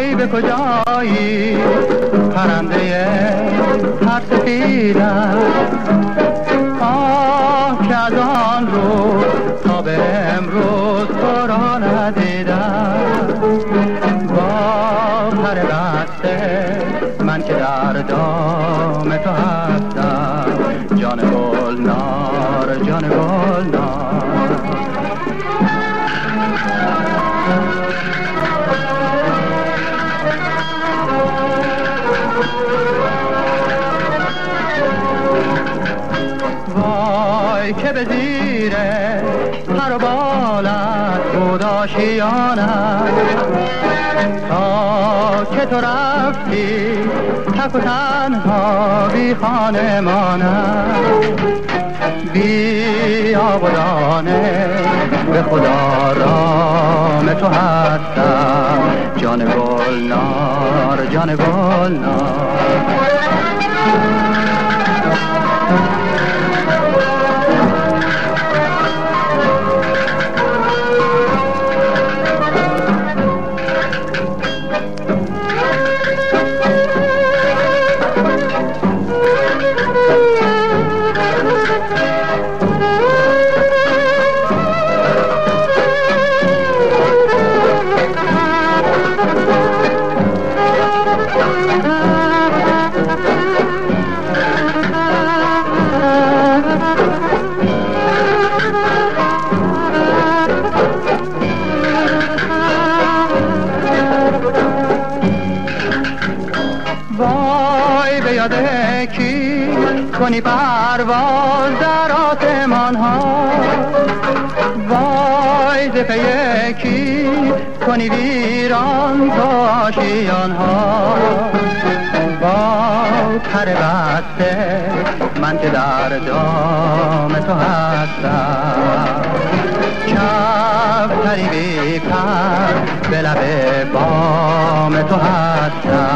به کجایی؟ پرنده هر سفیدم آه که از آن روز تا به امروز تو را ندیدم. با پر بسته من که در دام تو هستم. جان گلنار جان گلنار. وای که به زیر پر بالت بود آشیانم تا که تو رفتی تک و تنها بی خانه بی آبادانه به خدا رام تو هستم. جان گلنار جان گلنار. Música وای به یاد کی کنی پرواز در آسمان ها؟ وای ز پی کی کنی ویران تو آشیان ها؟ با پر بسته من که در دام تو هستم. کفتری بی پر به لب بام تو هستم.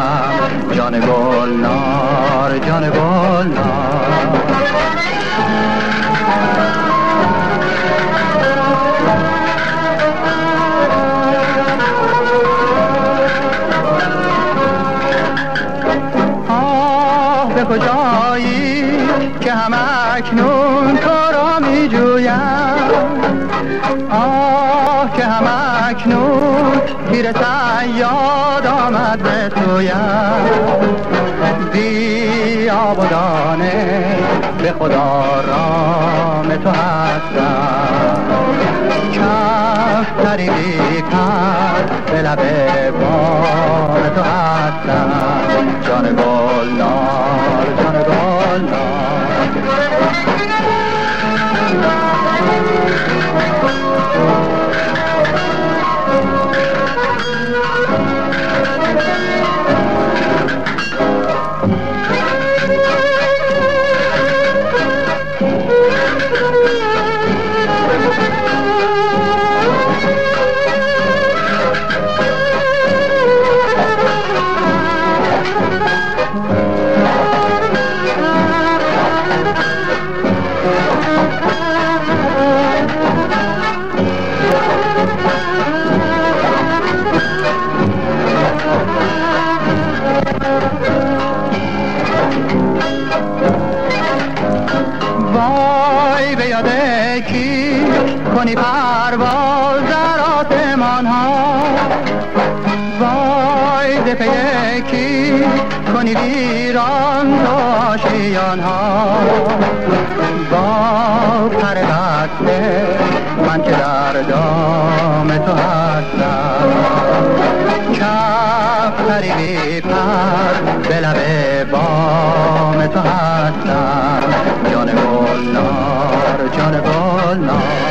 به کجایی که هم اکنون تو را می جویم آه که هم اکنون پیر سیاد آمد به تویم. بی آبادانه به خدا رام تو هستم. کفتری بی پر به لب بام تو هستم. جان گلنار کنی پرواز در آسمان ها؟ وای ز پیکی کنی ویران دو آشیان ها؟ با پر بسته من که در دام تو هستم. کف پری پر به لب بام تو هستم. جان گلنار جان گلنار.